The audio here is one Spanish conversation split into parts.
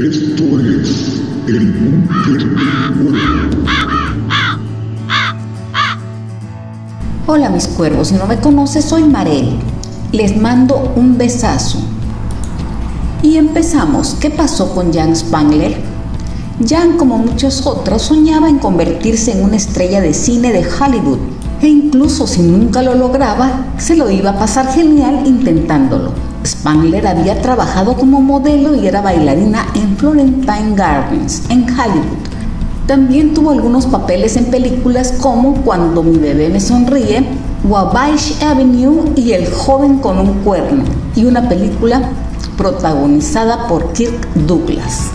Esto es el búnker Hola mis cuervos, si no me conoces soy Marel. Les mando un besazo. Y empezamos. ¿Qué pasó con Jan Spangler? Jan, como muchos otros, soñaba en convertirse en una estrella de cine de Hollywood. E incluso si nunca lo lograba, se lo iba a pasar genial intentándolo. Spangler había trabajado como modelo y era bailarina en Florentine Gardens, en Hollywood. También tuvo algunos papeles en películas como Cuando mi bebé me sonríe, Wabash Avenue y El joven con un cuerno, y una película protagonizada por Kirk Douglas.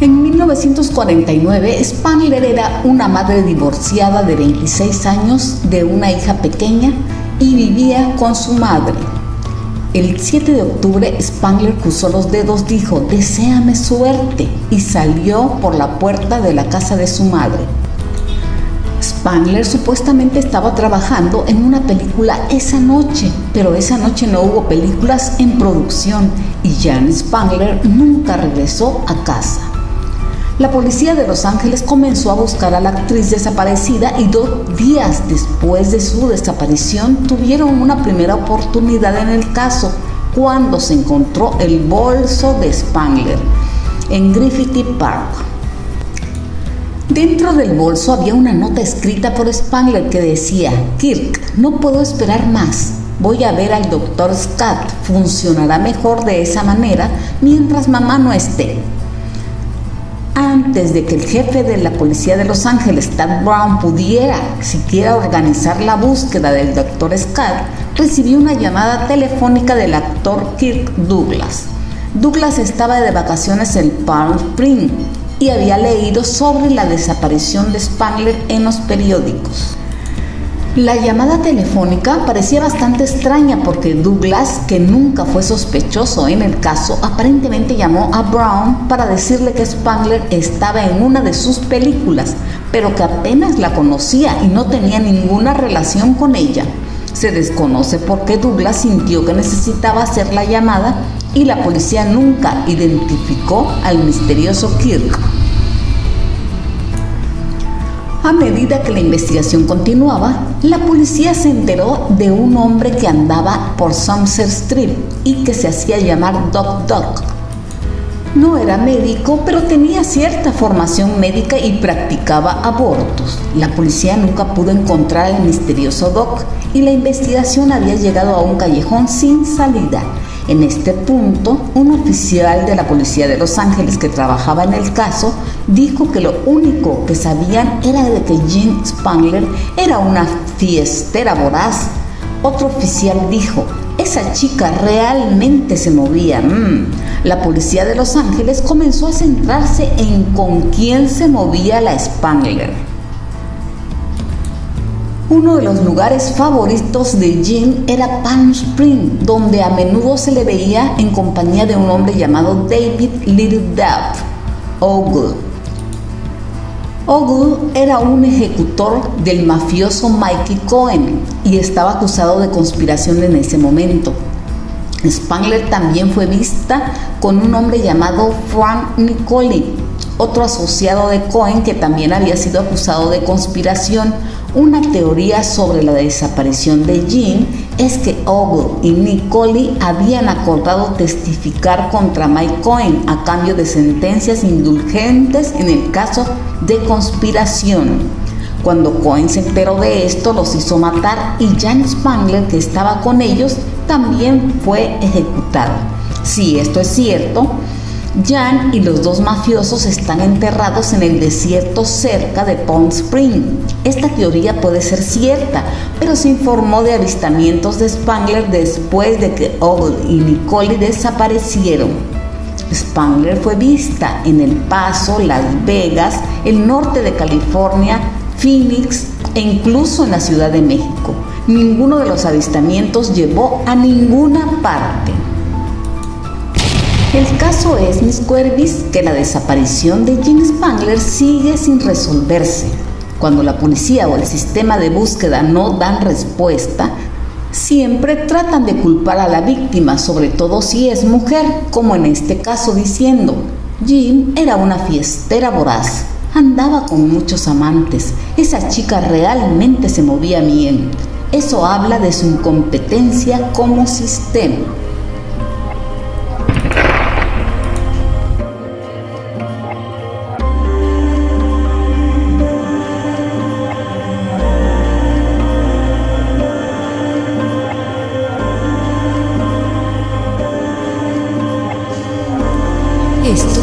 En 1949, Spangler era una madre divorciada de 26 años de una hija pequeña y vivía con su madre. El 7 de octubre, Spangler cruzó los dedos, dijo, deséame suerte, y salió por la puerta de la casa de su madre. Spangler supuestamente estaba trabajando en una película esa noche, pero esa noche no hubo películas en producción y Jan Spangler nunca regresó a casa. La policía de Los Ángeles comenzó a buscar a la actriz desaparecida y dos días después de su desaparición tuvieron una primera oportunidad en el caso cuando se encontró el bolso de Spangler en Griffith Park. Dentro del bolso había una nota escrita por Spangler que decía, Kirk, no puedo esperar más. Voy a ver al doctor Scott. Funcionará mejor de esa manera mientras mamá no esté antes de que el jefe de la policía de Los Ángeles, Tad Brown, pudiera siquiera organizar la búsqueda del Dr. Scott, recibió una llamada telefónica del actor Kirk Douglas. Douglas estaba de vacaciones en Palm Springs y había leído sobre la desaparición de Spangler en los periódicos. La llamada telefónica parecía bastante extraña porque Douglas, que nunca fue sospechoso en el caso, aparentemente llamó a Brown para decirle que Spangler estaba en una de sus películas, pero que apenas la conocía y no tenía ninguna relación con ella. Se desconoce por qué Douglas sintió que necesitaba hacer la llamada y la policía nunca identificó al misterioso Kirk. A medida que la investigación continuaba, la policía se enteró de un hombre que andaba por Somerset Street y que se hacía llamar Doc Doc. No era médico, pero tenía cierta formación médica y practicaba abortos. La policía nunca pudo encontrar al misterioso Doc y la investigación había llegado a un callejón sin salida. En este punto, un oficial de la Policía de Los Ángeles que trabajaba en el caso dijo que lo único que sabían era de que Jean Spangler era una fiestera voraz. Otro oficial dijo, esa chica realmente se movía. Mm. La policía de Los Ángeles comenzó a centrarse en con quién se movía la Spangler. Uno de los lugares favoritos de Jean era Palm Spring, donde a menudo se le veía en compañía de un hombre llamado David Little Duff Ogle. Ogle era un ejecutor del mafioso Mikey Cohen y estaba acusado de conspiración en ese momento. Spangler también fue vista con un hombre llamado Frank Nicoli, otro asociado de Cohen que también había sido acusado de conspiración una teoría sobre la desaparición de Jean es que Ogle y Nicole habían acordado testificar contra Mike Cohen a cambio de sentencias indulgentes en el caso de conspiración. Cuando Cohen se enteró de esto, los hizo matar y Jan Spangler, que estaba con ellos, también fue ejecutado. Si esto es cierto, Jan y los dos mafiosos están enterrados en el desierto cerca de Palm Spring. Esta teoría puede ser cierta, pero se informó de avistamientos de Spangler después de que Ogle y Nicole desaparecieron. Spangler fue vista en El Paso, Las Vegas, el norte de California, Phoenix e incluso en la Ciudad de México. Ninguno de los avistamientos llevó a ninguna parte. El caso es, mis cuervis, que la desaparición de Jim Spangler sigue sin resolverse. Cuando la policía o el sistema de búsqueda no dan respuesta, Siempre tratan de culpar a la víctima, sobre todo si es mujer, como en este caso diciendo, Jim era una fiestera voraz, andaba con muchos amantes, esa chica realmente se movía bien. Eso habla de su incompetencia como sistema. Esto